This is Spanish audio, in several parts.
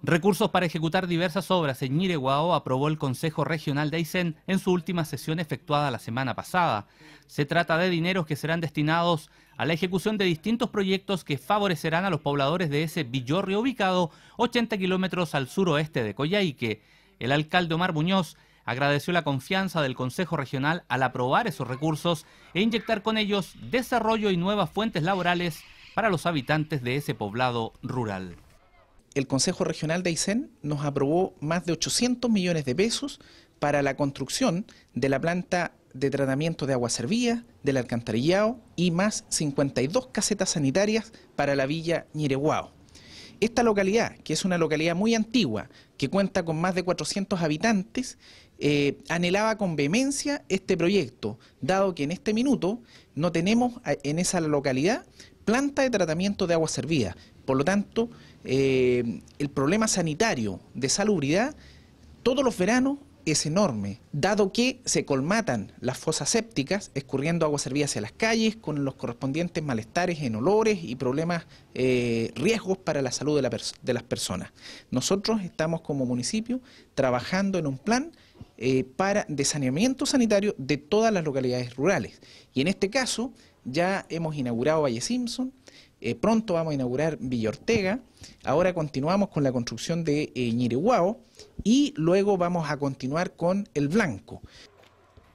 Recursos para ejecutar diversas obras en Ñireguao aprobó el Consejo Regional de Aysén en su última sesión efectuada la semana pasada. Se trata de dineros que serán destinados a la ejecución de distintos proyectos que favorecerán a los pobladores de ese villorrio ubicado 80 kilómetros al suroeste de Coyhaique. El alcalde Omar Muñoz agradeció la confianza del Consejo Regional al aprobar esos recursos e inyectar con ellos desarrollo y nuevas fuentes laborales para los habitantes de ese poblado rural el Consejo Regional de Aysén nos aprobó más de 800 millones de pesos para la construcción de la planta de tratamiento de agua servida, del alcantarillado y más 52 casetas sanitarias para la villa Ñireguao. Esta localidad, que es una localidad muy antigua, que cuenta con más de 400 habitantes, eh, anhelaba con vehemencia este proyecto, dado que en este minuto no tenemos eh, en esa localidad planta de tratamiento de agua servida. Por lo tanto, eh, el problema sanitario de salubridad todos los veranos es enorme, dado que se colmatan las fosas sépticas, escurriendo agua servida hacia las calles, con los correspondientes malestares en olores y problemas, eh, riesgos para la salud de, de, las personas. Nosotros estamos como municipio trabajando en un plan eh, para de saneamiento sanitario de todas las localidades rurales. Y en este caso ya hemos inaugurado Valle Simpson, eh, pronto vamos a inaugurar Villa Ortega, ahora continuamos con la construcción de eh, y luego vamos a continuar con El Blanco.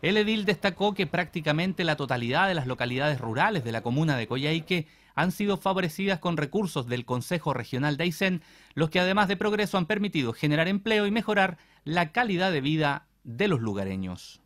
El edil destacó que prácticamente la totalidad de las localidades rurales de la comuna de Coyhaique han sido favorecidas con recursos del Consejo Regional de Aysén, los que además de progreso han permitido generar empleo y mejorar la calidad de vida de los lugareños.